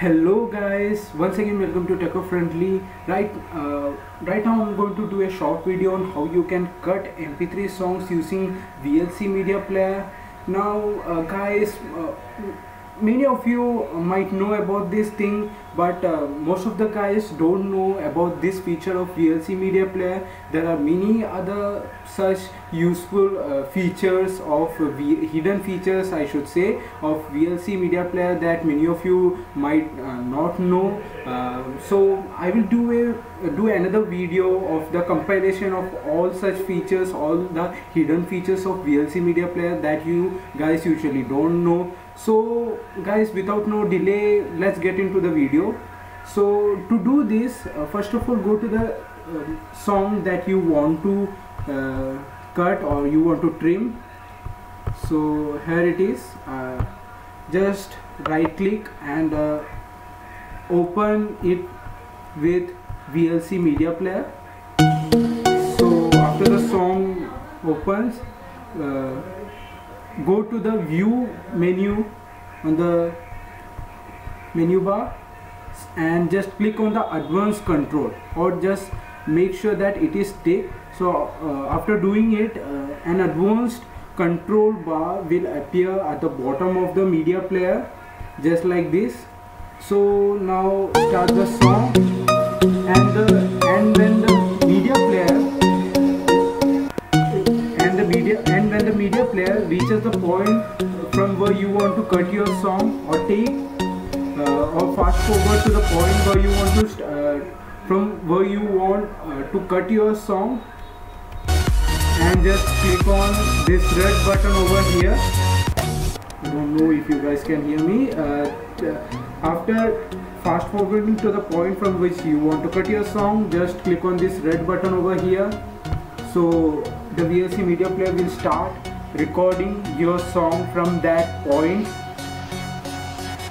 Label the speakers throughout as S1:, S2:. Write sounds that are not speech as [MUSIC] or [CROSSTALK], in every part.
S1: hello guys. Once again welcome to Techofriendly. Right uh, right now i'm going to do a short video on how you can cut mp3 songs using vlc media player. Now uh, guys uh, many of you might know about this thing but uh, most of the guys don't know about this feature of VLC media player. There are many other such useful uh, features of v hidden features I should say of VLC media player that many of you might uh, not know. Uh, so I will do a do another video of the compilation of all such features all the hidden features of VLC media player that you guys usually don't know so guys without no delay let's get into the video. So to do this uh, first of all go to the uh, song that you want to uh, cut or you want to trim. So here it is. Uh, just right click and uh, open it with VLC media player. So after the song opens uh, go to the view menu on the menu bar and just click on the advanced control or just make sure that it is ticked so uh, after doing it uh, an advanced control bar will appear at the bottom of the media player just like this. So now start the song the point from where you want to cut your song or take uh, or fast forward to the point where you want to uh, from where you want uh, to cut your song. And just click on this red button over here. I don't know if you guys can hear me uh, after fast forwarding to the point from which you want to cut your song just click on this red button over here. So the VLC media player will start recording your song from that point.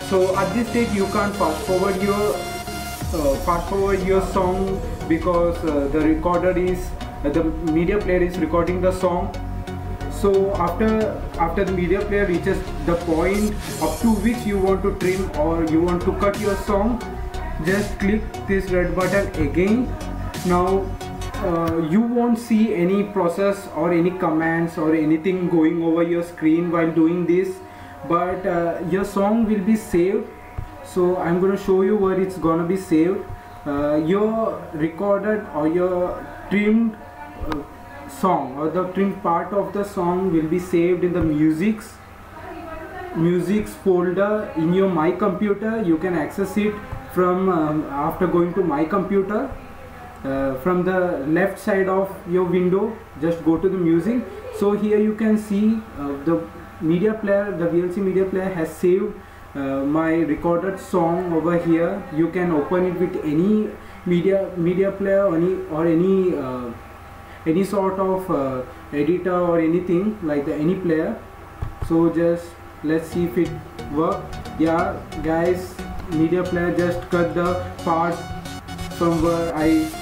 S1: So at this stage you can't fast forward your uh, fast forward your song because uh, the recorder is uh, the media player is recording the song. So after after the media player reaches the point up to which you want to trim or you want to cut your song just click this red button again. Now uh, you won't see any process or any commands or anything going over your screen while doing this but uh, your song will be saved. So I'm gonna show you where it's gonna be saved. Uh, your recorded or your trimmed uh, song or the trimmed part of the song will be saved in the musics musics folder in your my computer. You can access it from um, after going to my computer uh, from the left side of your window just go to the music. So here you can see uh, the media player the VLC media player has saved uh, my recorded song over here. You can open it with any media media player or any or any uh, any sort of uh, editor or anything like the any player. So just let's see if it work. Yeah guys media player just cut the part from where I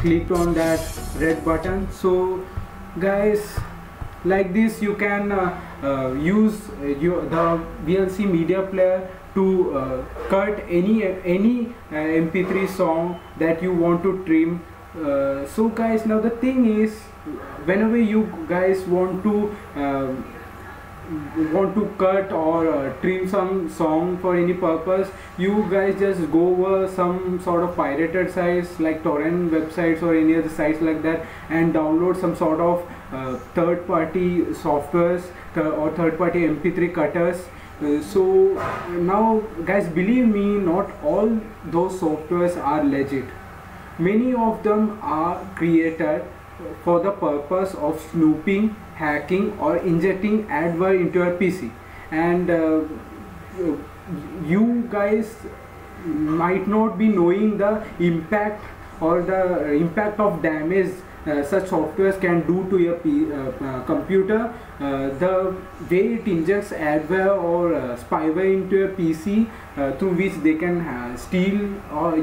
S1: clicked on that red button. So guys like this you can uh, uh, use your the VLC media player to uh, cut any any uh, mp3 song that you want to trim. Uh, so guys now the thing is whenever you guys want to um, want to cut or uh, trim some song for any purpose you guys just go over some sort of pirated sites like torrent websites or any other sites like that and download some sort of uh, third party softwares or third party mp3 cutters. Uh, so now guys believe me not all those softwares are legit. Many of them are created for the purpose of snooping hacking or injecting adware into your PC and uh, you guys might not be knowing the impact or the impact of damage such softwares can do to your P uh, uh, computer uh, the way it injects adware or uh, spyware into your PC uh, through which they can steal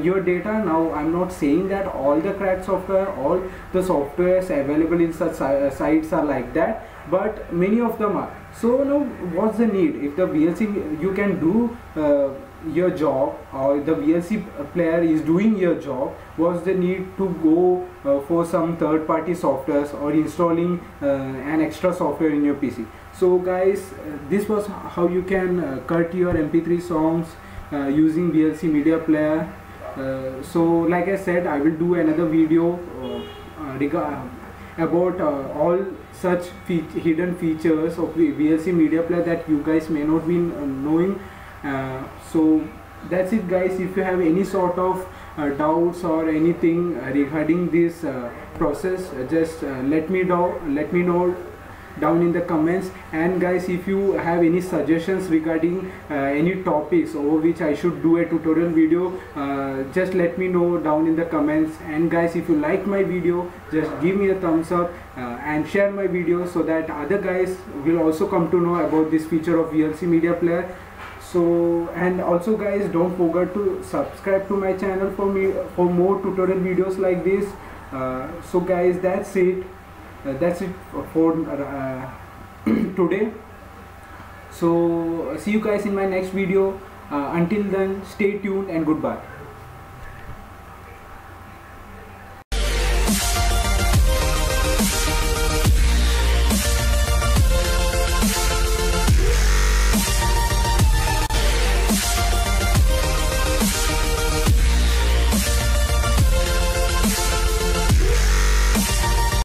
S1: your data. Now I'm not saying that all the cracked software all the softwares available in such sites are like that but many of them are so now what's the need? If the vlc you can do uh, your job or the VLC player is doing your job what's the need to go uh, for some third party softwares or installing uh, an extra software in your PC so guys uh, this was how you can uh, cut your mp3 songs uh, using VLC media player. So like I said I will do another video about uh, all such fe hidden features of VLC media player that you guys may not be knowing. Uh, so that's it guys. If you have any sort of uh, doubts or anything regarding this uh, process just let me know let me know down in the comments. And guys if you have any suggestions regarding uh, any topics over which I should do a tutorial video uh, just let me know down in the comments. And guys if you like my video just give me a thumbs up uh, and share my video so that other guys will also come to know about this feature of VLC media player. So and also guys don't forget to subscribe to my channel for me for more tutorial videos like this. Uh, so guys that's it that's it for uh, [COUGHS] today. So see you guys in my next video. Uh, until then stay tuned and goodbye